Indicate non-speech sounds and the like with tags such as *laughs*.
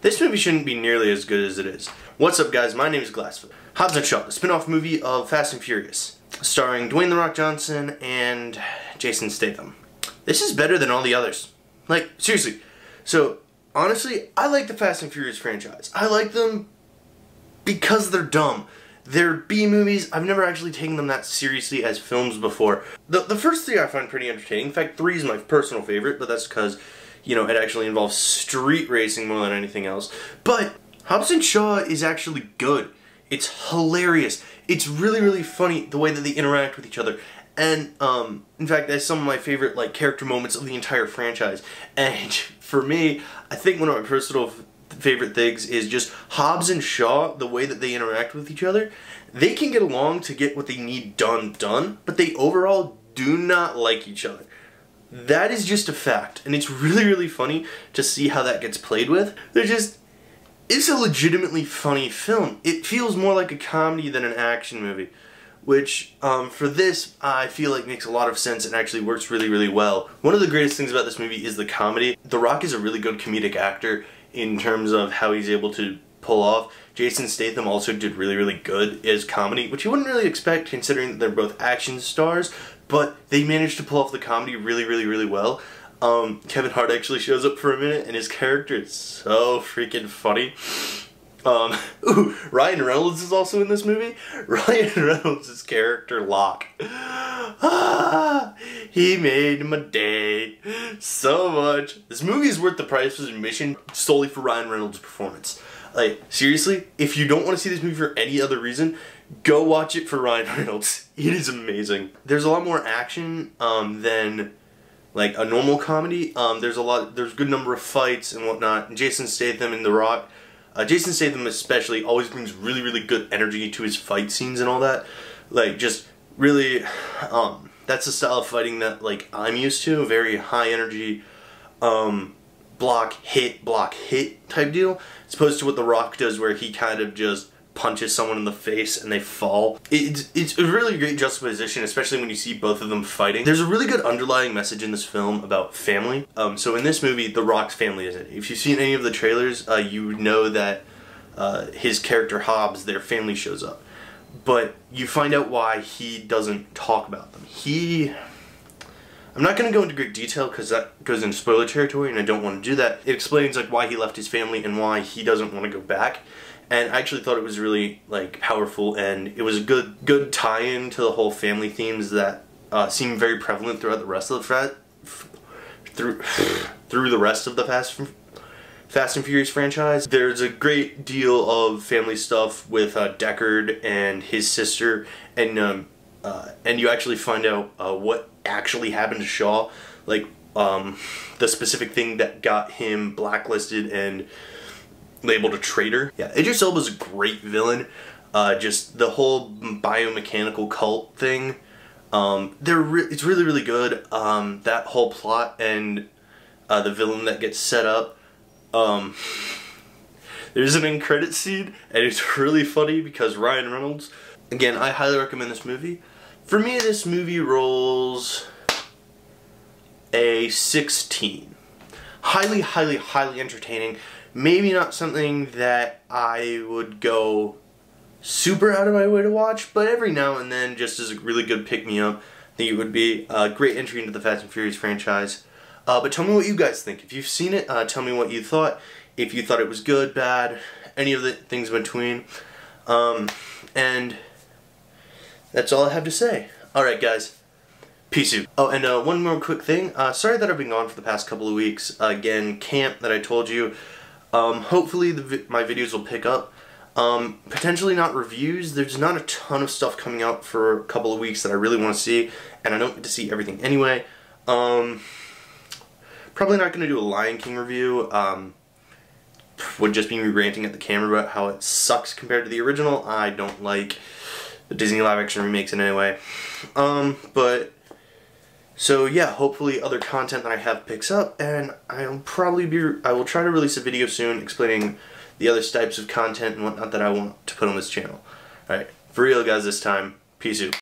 this movie shouldn't be nearly as good as it is. What's up guys, my name is Glassfoot. Hobbs and Shaw, the spin-off movie of Fast and Furious, starring Dwayne The Rock Johnson and Jason Statham. This is better than all the others. Like, seriously. So, honestly, I like the Fast and Furious franchise. I like them because they're dumb. They're B movies. I've never actually taken them that seriously as films before. The, the first three I find pretty entertaining. In fact, three is my personal favorite, but that's because, you know, it actually involves street racing more than anything else. But Hobbs and Shaw is actually good. It's hilarious. It's really, really funny the way that they interact with each other. And, um, in fact, that's some of my favorite, like, character moments of the entire franchise. And *laughs* for me, I think one of my personal favorite things is just Hobbs and Shaw, the way that they interact with each other. They can get along to get what they need done done, but they overall do not like each other. That is just a fact, and it's really, really funny to see how that gets played with. They're just, it's a legitimately funny film. It feels more like a comedy than an action movie, which um, for this I feel like makes a lot of sense and actually works really, really well. One of the greatest things about this movie is the comedy. The Rock is a really good comedic actor in terms of how he's able to pull off. Jason Statham also did really, really good as comedy, which you wouldn't really expect considering they're both action stars, but they managed to pull off the comedy really, really, really well. Um, Kevin Hart actually shows up for a minute, and his character is so freaking funny. Um, *laughs* ooh, Ryan Reynolds is also in this movie. *laughs* Ryan Reynolds' character, Locke. *sighs* Ah, he made my day so much. This movie is worth the price of admission solely for Ryan Reynolds' performance. Like, seriously, if you don't want to see this movie for any other reason, go watch it for Ryan *laughs* Reynolds. It is amazing. There's a lot more action um, than like a normal comedy. Um, there's a lot, there's a good number of fights and whatnot. Jason Statham and The Rock uh, Jason Statham especially always brings really, really good energy to his fight scenes and all that. Like, just really, *sighs* um, that's the style of fighting that, like, I'm used to. Very high energy, um, block, hit, block, hit type deal. As opposed to what The Rock does where he kind of just punches someone in the face and they fall. It's, it's a really great juxtaposition, especially when you see both of them fighting. There's a really good underlying message in this film about family. Um, so in this movie, The Rock's family is it. If you've seen any of the trailers, uh, you know that uh, his character Hobbs, their family shows up. But you find out why he doesn't talk about them. He... I'm not going to go into great detail because that goes into spoiler territory and I don't want to do that. It explains like why he left his family and why he doesn't want to go back and I actually thought it was really like powerful and it was a good good tie-in to the whole family themes that uh, seem very prevalent throughout the rest of the through *sighs* through the rest of the Fast Fast and Furious franchise. There's a great deal of family stuff with uh, Deckard and his sister, and um, uh, and you actually find out uh, what actually happened to Shaw, like um, the specific thing that got him blacklisted and labeled a traitor. Yeah, Idris Elba's a great villain. Uh, just the whole biomechanical cult thing. Um, they're re it's really really good. Um, that whole plot and uh, the villain that gets set up. Um, there's an end credit scene and it's *laughs* really funny because Ryan Reynolds. Again, I highly recommend this movie. For me, this movie rolls a 16. Highly, highly, highly entertaining maybe not something that I would go super out of my way to watch, but every now and then, just as a really good pick-me-up, I think it would be a great entry into the Fast and Furious franchise. Uh, but tell me what you guys think. If you've seen it, uh, tell me what you thought. If you thought it was good, bad, any of the things in between. Um, and that's all I have to say. Alright guys, peace out. Oh, and uh, one more quick thing. Uh, sorry that I've been gone for the past couple of weeks. again, camp that I told you. Um, hopefully vi my videos will pick up. Um, potentially not reviews. There's not a ton of stuff coming out for a couple of weeks that I really want to see, and I don't get to see everything anyway. Um, probably not going to do a Lion King review. Um, would just be me ranting at the camera about how it sucks compared to the original. I don't like the Disney live action remakes in any way. Um, but so yeah, hopefully other content that I have picks up, and I'll probably be, I will try to release a video soon explaining the other types of content and whatnot that I want to put on this channel. Alright, for real guys this time, peace out.